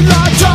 you lie,